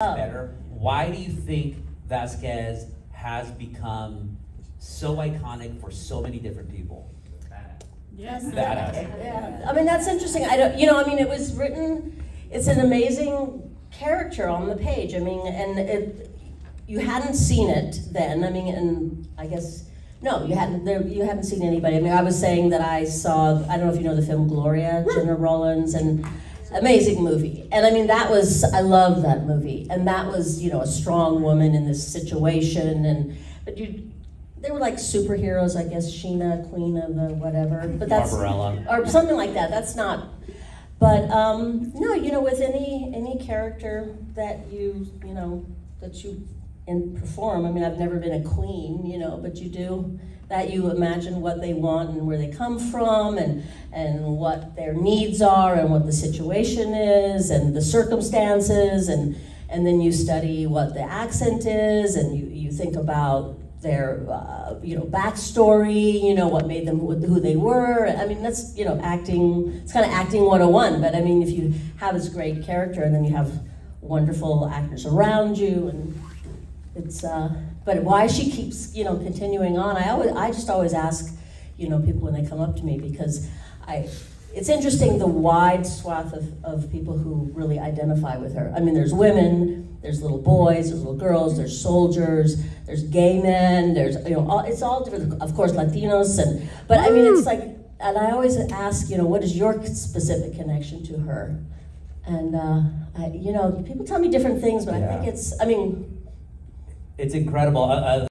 better. Why do you think Vasquez has become so iconic for so many different people? Yes. Badass. Yeah, I mean that's interesting. I don't, you know, I mean it was written. It's an amazing character on the page. I mean, and it, you hadn't seen it then. I mean, and I guess no, you hadn't. There, you hadn't seen anybody. I mean, I was saying that I saw. I don't know if you know the film Gloria, Gena Rowlands, and amazing movie. And I mean, that was I love that movie, and that was you know a strong woman in this situation, and but you. They were like superheroes, I guess. Sheena, Queen of the whatever, but that's Barbarella. or something like that. That's not. But um, no, you know, with any any character that you you know that you in perform. I mean, I've never been a queen, you know, but you do that. You imagine what they want and where they come from, and and what their needs are, and what the situation is, and the circumstances, and and then you study what the accent is, and you you think about their uh, you know backstory you know what made them who they were i mean that's you know acting it's kind of acting 101 but i mean if you have this great character and then you have wonderful actors around you and it's uh but why she keeps you know continuing on i always i just always ask you know people when they come up to me because i it's interesting the wide swath of, of people who really identify with her. I mean there's women there's little boys there's little girls there's soldiers there's gay men there's you know all, it's all different of course latinos and but i mean it's like and i always ask you know what is your specific connection to her? And uh, I, you know people tell me different things but i think it's i mean It's incredible. Uh, uh,